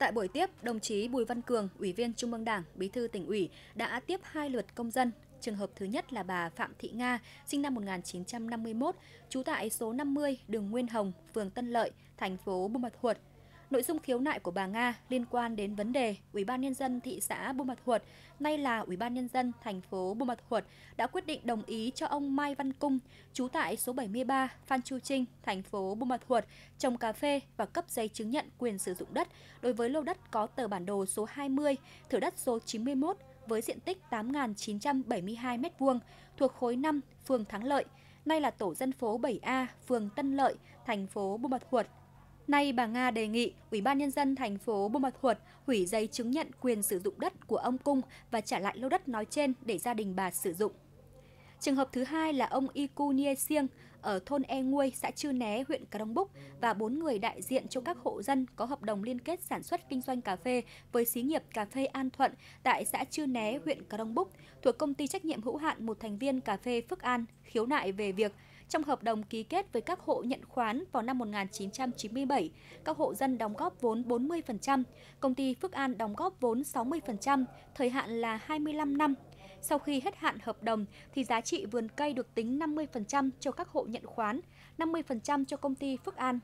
Tại buổi tiếp, đồng chí Bùi Văn Cường, Ủy viên Trung ương Đảng, Bí thư tỉnh ủy đã tiếp hai lượt công dân. Trường hợp thứ nhất là bà Phạm Thị Nga, sinh năm 1951, trú tại số 50 đường Nguyên Hồng, phường Tân Lợi, thành phố Buôn Ma Thuột, Nội dung khiếu nại của bà Nga liên quan đến vấn đề Ủy ban nhân dân thị xã Buôn Ma Thuột, nay là Ủy ban nhân dân thành phố Buôn Ma Thuột đã quyết định đồng ý cho ông Mai Văn Cung, trú tại số 73 Phan Chu Trinh, thành phố Buôn Ma Thuột, trồng cà phê và cấp giấy chứng nhận quyền sử dụng đất đối với lô đất có tờ bản đồ số 20, thửa đất số 91 với diện tích 8.972 m2 thuộc khối 5, phường Thắng Lợi, nay là tổ dân phố 7A, phường Tân Lợi, thành phố Buôn Ma Thuột. Nay bà Nga đề nghị Ủy ban nhân dân thành phố Buôn Ma Thuột hủy giấy chứng nhận quyền sử dụng đất của ông Cung và trả lại lô đất nói trên để gia đình bà sử dụng. Trường hợp thứ hai là ông Iku Nie Siêng ở thôn E Nguôi, xã Chư Né, huyện Cà Đông Búc và bốn người đại diện cho các hộ dân có hợp đồng liên kết sản xuất kinh doanh cà phê với xí nghiệp cà phê An Thuận tại xã Chư Né, huyện Cà Đông Búc thuộc công ty trách nhiệm hữu hạn một thành viên cà phê Phước An khiếu nại về việc trong hợp đồng ký kết với các hộ nhận khoán vào năm 1997, các hộ dân đóng góp vốn 40%, công ty Phước An đóng góp vốn 60%, thời hạn là 25 năm. Sau khi hết hạn hợp đồng thì giá trị vườn cây được tính 50% cho các hộ nhận khoán, 50% cho công ty Phước An.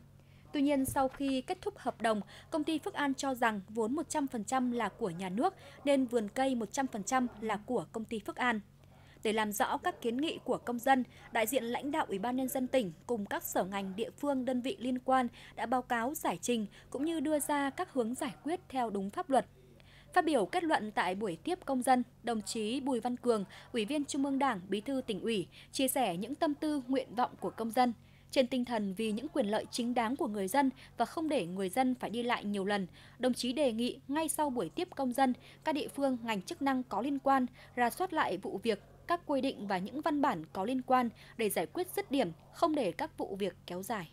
Tuy nhiên, sau khi kết thúc hợp đồng, công ty Phước An cho rằng vốn 100% là của nhà nước nên vườn cây 100% là của công ty Phước An. Để làm rõ các kiến nghị của công dân, đại diện lãnh đạo Ủy ban nhân dân tỉnh cùng các sở ngành địa phương đơn vị liên quan đã báo cáo giải trình cũng như đưa ra các hướng giải quyết theo đúng pháp luật. Phát biểu kết luận tại buổi tiếp công dân, đồng chí Bùi Văn Cường, Ủy viên Trung ương Đảng, Bí thư tỉnh ủy, chia sẻ những tâm tư, nguyện vọng của công dân. Trên tinh thần vì những quyền lợi chính đáng của người dân và không để người dân phải đi lại nhiều lần, đồng chí đề nghị ngay sau buổi tiếp công dân, các địa phương, ngành chức năng có liên quan ra soát lại vụ việc, các quy định và những văn bản có liên quan để giải quyết dứt điểm, không để các vụ việc kéo dài.